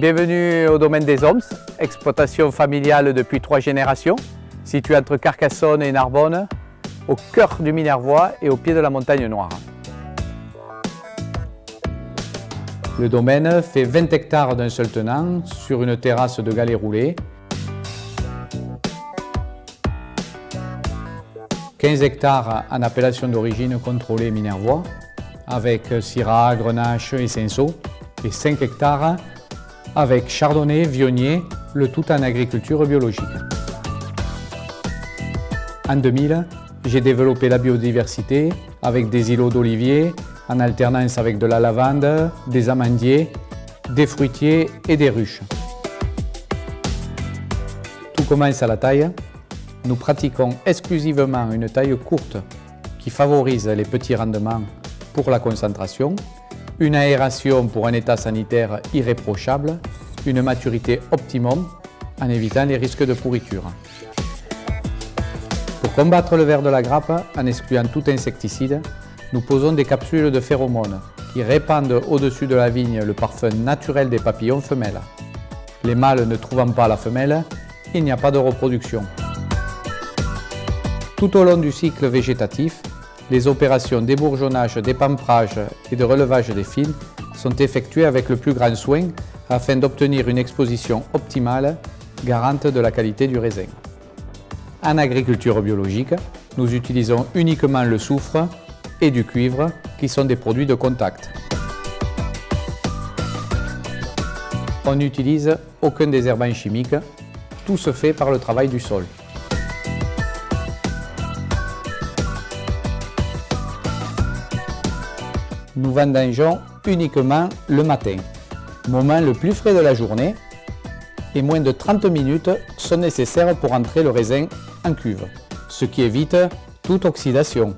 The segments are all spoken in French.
Bienvenue au domaine des Oms, exploitation familiale depuis trois générations, située entre Carcassonne et Narbonne, au cœur du Minervois et au pied de la montagne Noire. Le domaine fait 20 hectares d'un seul tenant sur une terrasse de galets roulés 15 hectares en appellation d'origine contrôlée Minervois, avec Syrah, Grenache et Cinsault, et 5 hectares avec Chardonnay, Viognier, le tout en agriculture biologique. En 2000, j'ai développé la biodiversité avec des îlots d'oliviers, en alternance avec de la lavande, des amandiers, des fruitiers et des ruches. Tout commence à la taille nous pratiquons exclusivement une taille courte qui favorise les petits rendements pour la concentration, une aération pour un état sanitaire irréprochable, une maturité optimum en évitant les risques de pourriture. Pour combattre le ver de la grappe, en excluant tout insecticide, nous posons des capsules de phéromones qui répandent au-dessus de la vigne le parfum naturel des papillons femelles. Les mâles ne trouvant pas la femelle, il n'y a pas de reproduction. Tout au long du cycle végétatif, les opérations d'ébourgeonnage, d'épamprage et de relevage des fils sont effectuées avec le plus grand soin afin d'obtenir une exposition optimale garante de la qualité du raisin. En agriculture biologique, nous utilisons uniquement le soufre et du cuivre qui sont des produits de contact. On n'utilise aucun désherbant chimique, tout se fait par le travail du sol. Nous vendangeons uniquement le matin, moment le plus frais de la journée, et moins de 30 minutes sont nécessaires pour entrer le raisin en cuve, ce qui évite toute oxydation.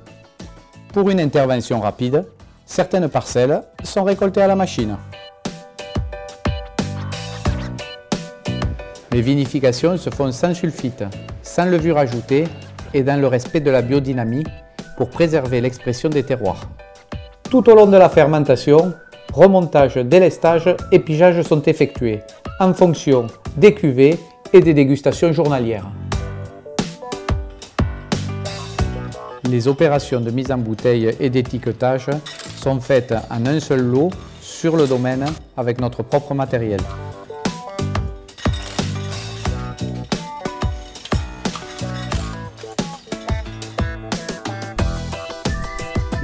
Pour une intervention rapide, certaines parcelles sont récoltées à la machine. Les vinifications se font sans sulfite, sans levure ajoutée et dans le respect de la biodynamie pour préserver l'expression des terroirs. Tout au long de la fermentation, remontage, délestage et pigeage sont effectués en fonction des cuvées et des dégustations journalières. Les opérations de mise en bouteille et d'étiquetage sont faites en un seul lot sur le domaine avec notre propre matériel.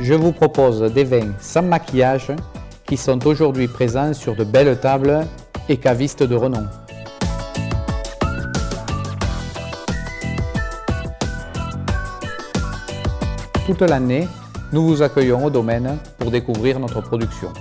Je vous propose des vins sans maquillage qui sont aujourd'hui présents sur de belles tables et cavistes de renom. Toute l'année, nous vous accueillons au domaine pour découvrir notre production.